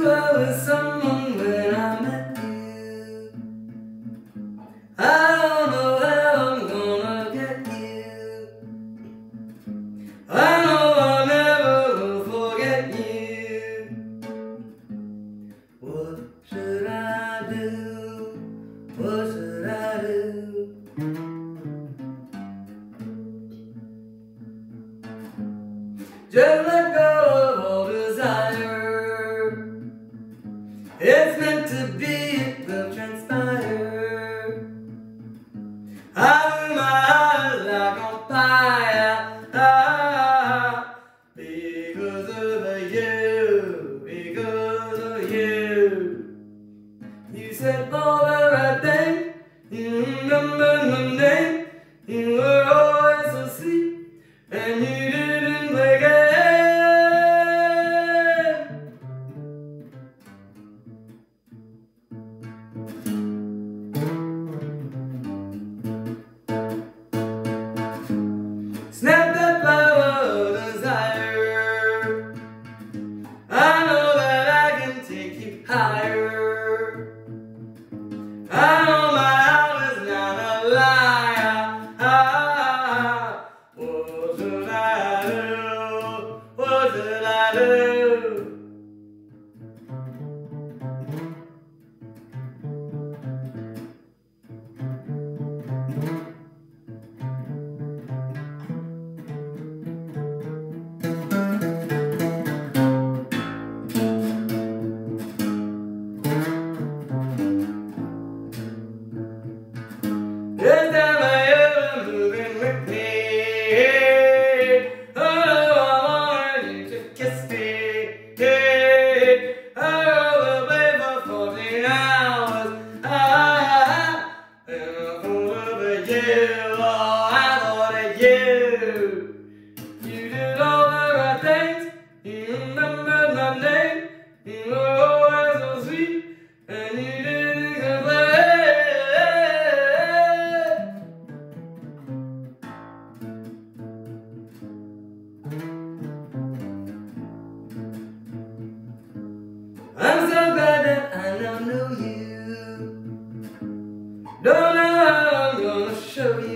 You were someone when I met you. I don't know how I'm gonna get you. I know I'll never will forget you. What should I do? What should I do? Just let meant to be, it will transpire. I do my like on fire. Ah, because of you, because of you. You said the right thing. You remember my name. You I so sweet, and you didn't complain. I'm so glad that I now know you. Don't know how I'm gonna show you.